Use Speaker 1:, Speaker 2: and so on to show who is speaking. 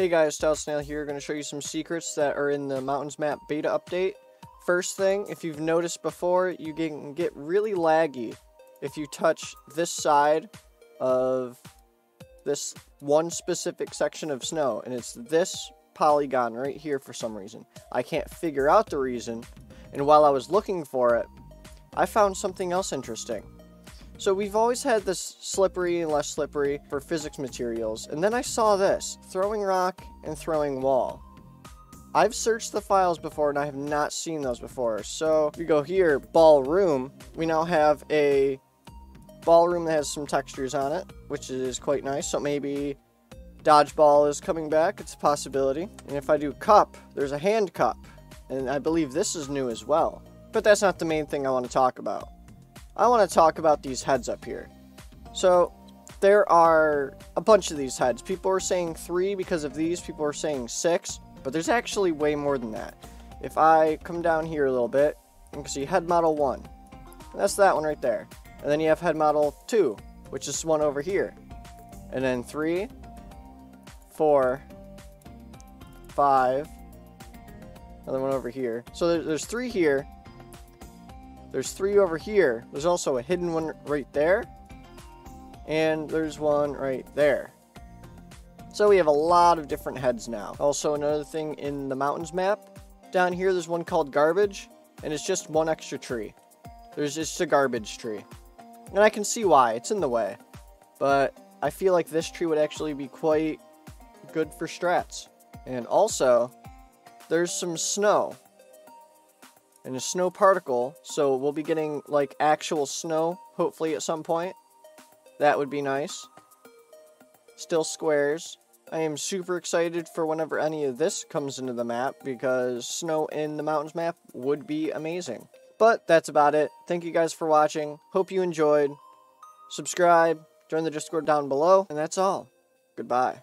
Speaker 1: Hey guys, Styled Snail here, going to show you some secrets that are in the Mountains Map beta update. First thing, if you've noticed before, you can get really laggy if you touch this side of this one specific section of snow, and it's this polygon right here for some reason. I can't figure out the reason, and while I was looking for it, I found something else interesting. So we've always had this slippery and less slippery for physics materials, and then I saw this, throwing rock and throwing wall. I've searched the files before and I have not seen those before. So we go here, ballroom. We now have a ballroom that has some textures on it, which is quite nice. So maybe dodgeball is coming back. It's a possibility. And if I do cup, there's a hand cup. And I believe this is new as well. But that's not the main thing I want to talk about. I want to talk about these heads up here. So, there are a bunch of these heads. People are saying three because of these, people are saying six, but there's actually way more than that. If I come down here a little bit, you can see head model one. That's that one right there. And then you have head model two, which is one over here. And then three, four, five, another one over here. So there's three here, there's three over here. There's also a hidden one right there. And there's one right there. So we have a lot of different heads now. Also, another thing in the mountains map, down here there's one called garbage, and it's just one extra tree. There's just a garbage tree. And I can see why, it's in the way. But I feel like this tree would actually be quite good for strats. And also, there's some snow and a snow particle, so we'll be getting like actual snow hopefully at some point. That would be nice. Still squares. I am super excited for whenever any of this comes into the map because snow in the mountains map would be amazing. But that's about it. Thank you guys for watching. Hope you enjoyed. Subscribe, join the Discord down below, and that's all. Goodbye.